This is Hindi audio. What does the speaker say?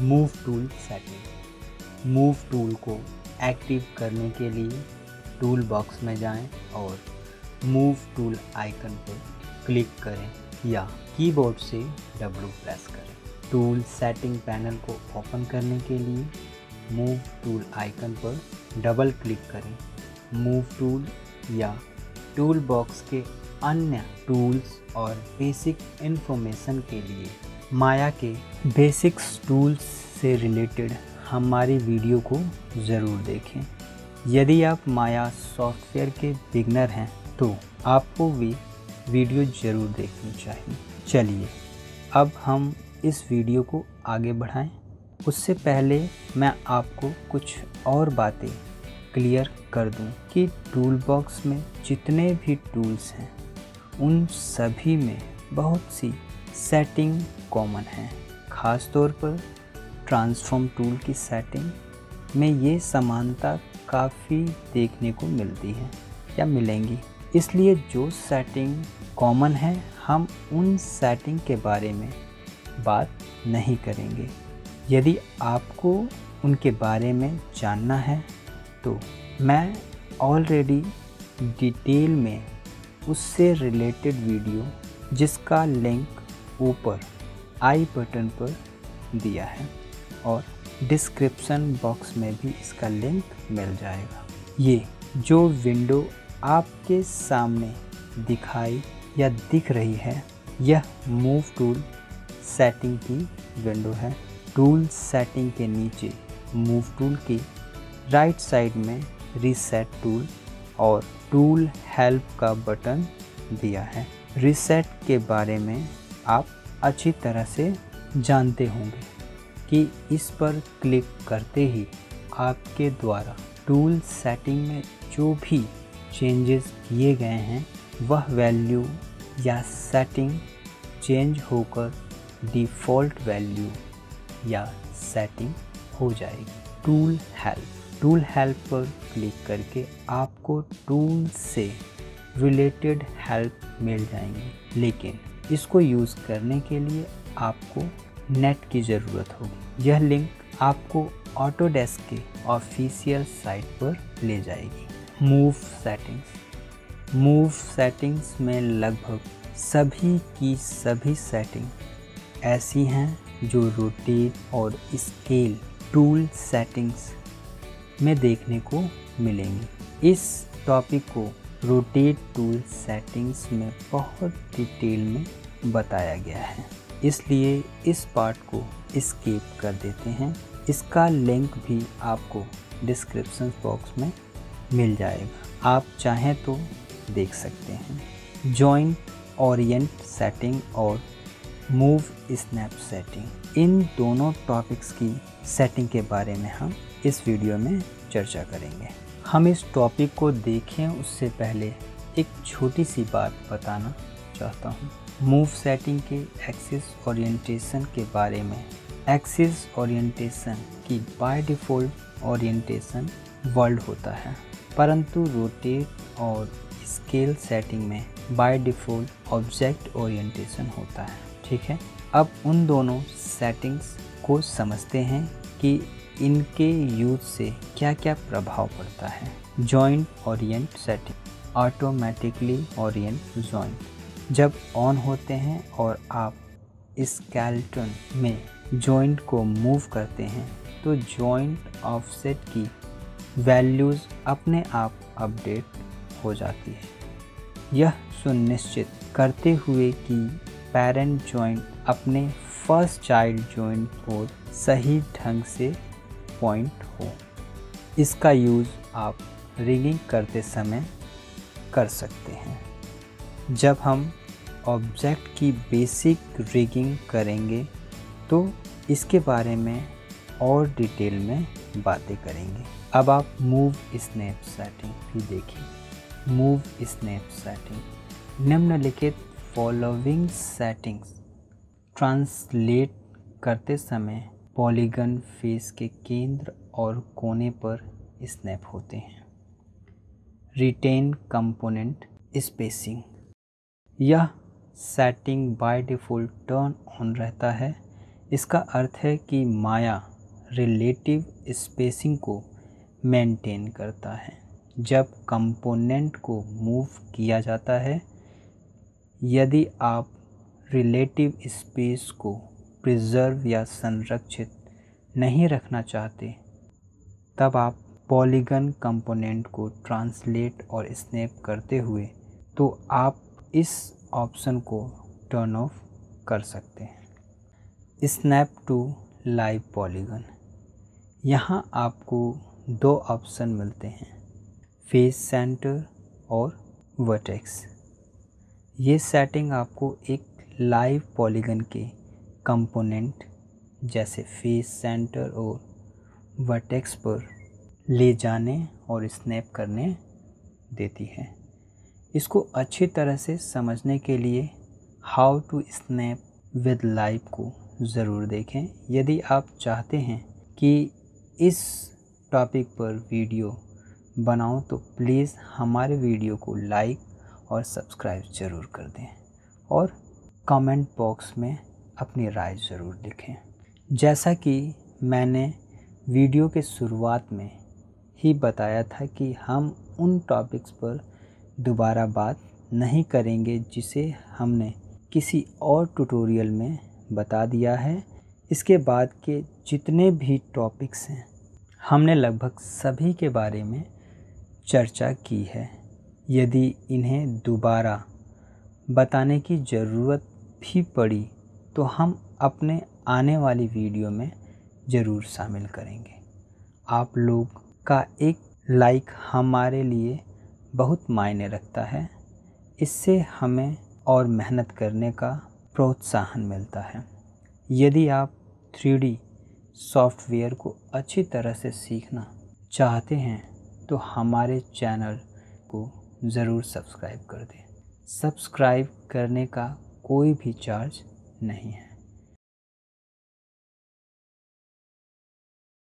Move tool setting. Move tool को एक्टिव करने के लिए टूल बॉक्स में जाएँ और मूव टूल आइकन पर क्लिक करें या कीबोर्ड से डब्ल्यू प्रेस करें। टूल सेटिंग पैनल को ओपन करने के लिए मूव टूल आइकन पर डबल क्लिक करें। मूव टूल या टूल बॉक्स के अन्य टूल्स और बेसिक इन्फॉर्मेशन के लिए माया के बेसिक्स टूल्स से रिलेटेड हमारी वीडियो को ज़रूर देखें। यदि आप माया सॉफ्टवेयर के बिगनर हैं तो आपको भी वीडियो ज़रूर देखनी चाहिए। चलिए, अब हम इस वीडियो को आगे बढ़ाएँ। उससे पहले मैं आपको कुछ और बातें क्लियर कर दूँ कि टूल बॉक्स में जितने भी टूल्स हैं, उन सभी में बहुत सी सेटिंग कॉमन है। ख़ास तौर पर ट्रांसफॉर्म टूल की सेटिंग में ये समानता काफ़ी देखने को मिलती है या मिलेंगी। इसलिए जो सेटिंग कॉमन है, हम उन सेटिंग के बारे में बात नहीं करेंगे। यदि आपको उनके बारे में जानना है तो मैं ऑलरेडी डिटेल में उससे रिलेटेड वीडियो जिसका लिंक ऊपर आई बटन पर दिया है और डिस्क्रिप्शन बॉक्स में भी इसका लिंक मिल जाएगा। ये जो विंडो आपके सामने दिखाई या दिख रही है, यह मूव टूल सेटिंग की विंडो है। टूल सेटिंग के नीचे मूव टूल की राइट साइड में रीसेट टूल और टूल हेल्प का बटन दिया है। रीसेट के बारे में आप अच्छी तरह से जानते होंगे कि इस पर क्लिक करते ही आपके द्वारा टूल सेटिंग में जो भी चेंजेस किए गए हैं, वह वैल्यू या सेटिंग चेंज होकर डिफ़ॉल्ट वैल्यू या सेटिंग हो जाएगी। Tool help. टूल हेल्प पर क्लिक करके आपको टूल से रिलेटेड हेल्प मिल जाएँगी। लेकिन इसको यूज़ करने के लिए आपको नेट की ज़रूरत होगी। यह लिंक आपको ऑटोडेस्क के ऑफिशियल साइट पर ले जाएगी। मूव सेटिंग्स मूव सेटिंग्स में लगभग सभी की सभी सेटिंग ऐसी हैं जो रोटेट और स्केल टूल सेटिंग्स में देखने को मिलेंगी। इस टॉपिक को रोटेट टूल सेटिंग्स में बहुत डिटेल में बताया गया है। इसलिए इस पार्ट को स्किप कर देते हैं। इसका लिंक भी आपको डिस्क्रिप्शन बॉक्स में मिल जाएगा। आप चाहें तो देख सकते हैं। जॉइंट ओरिएंट सेटिंग और मूव स्नैप सेटिंग इन दोनों टॉपिक्स की सेटिंग के बारे में हम इस वीडियो में चर्चा करेंगे। हम इस टॉपिक को देखें उससे पहले एक छोटी सी बात बताना चाहता हूँ। मूव सेटिंग के एक्सिस ओरिएंटेशन के बारे में। एक्सिस ओरिएंटेशन की बाय डिफ़ॉल्ट ओरिएंटेशन वर्ल्ड होता है। परंतु रोटेट और स्केल सेटिंग में बाय डिफ़ॉल्ट ऑब्जेक्ट ओरिएंटेशन होता है। ठीक है? अब उन दोनों सेटिंग्स को समझते हैं कि इनके यूज़ से क्या क्या प्रभाव पड़ता है? Joint orient setting automatically orient joint जब ऑन होते हैं और आप स्केल्टन में जॉइंट को मूव करते हैं तो जॉइंट ऑफसेट की वैल्यूज़ अपने आप अपडेट हो जाती है। यह सुनिश्चित करते हुए कि पेरेंट जॉइंट अपने फ़र्स्ट चाइल्ड जॉइंट को सही ढंग से पॉइंट हो। इसका यूज़ आप रिगिंग करते समय कर सकते हैं। जब हम ऑब्जेक्ट की बेसिक रिगिंग करेंगे तो इसके बारे में और डिटेल में बातें करेंगे। अब आप मूव स्नैप सेटिंग भी देखिए मूव स्नैप सेटिंग निम्नलिखित फॉलोइंग सेटिंग्स ट्रांसलेट करते समय पॉलीगन फेस के केंद्र और कोने पर स्नैप होते हैं। Retain component spacing. यह setting by default turn on रहता है। इसका अर्थ है कि माया रिलेटिव स्पेसिंग को मेंटेन करता है। जब कंपोनेंट को मूव किया जाता है, यदि आप रिलेटिव स्पेस को प्रिजर्व या संरक्षित नहीं रखना चाहते। तब आप पॉलीगन कंपोनेंट को ट्रांसलेट और स्नैप करते हुए तो आप इस ऑप्शन को टर्न ऑफ़ कर सकते हैं। Snap to live polygon. यहाँ आपको दो ऑप्शन मिलते हैं, फेस सेंटर और वर्टेक्स। ये सेटिंग आपको एक लाइव पॉलीगन के कंपोनेंट जैसे फेस सेंटर और वर्टेक्स पर ले जाने और स्नैप करने देती है। इसको अच्छी तरह से समझने के लिए how to snap with live को ज़रूर देखें। यदि आप चाहते हैं कि इस टॉपिक पर वीडियो बनाऊँ तो प्लीज़ हमारे वीडियो को लाइक और सब्सक्राइब ज़रूर कर दें और कमेंट बॉक्स में अपनी राय ज़रूर लिखें जैसा कि मैंने वीडियो के शुरुआत में ही बताया था कि हम उन टॉपिक्स पर दोबारा बात नहीं करेंगे जिसे हमने किसी और ट्यूटोरियल में बता दिया है। इसके बाद के जितने भी टॉपिक्स हैं, हमने लगभग सभी के बारे में चर्चा की है। यदि इन्हें दोबारा बताने की ज़रूरत भी पड़ी तो हम अपने आने वाली वीडियो में ज़रूर शामिल करेंगे। आप लोग का एक लाइक हमारे लिए बहुत मायने रखता है। इससे हमें और मेहनत करने का प्रोत्साहन मिलता है। यदि आप थ्री सॉफ्टवेयर को अच्छी तरह से सीखना चाहते हैं तो हमारे चैनल को ज़रूर सब्सक्राइब कर दें। सब्सक्राइब करने का कोई भी चार्ज नहीं है।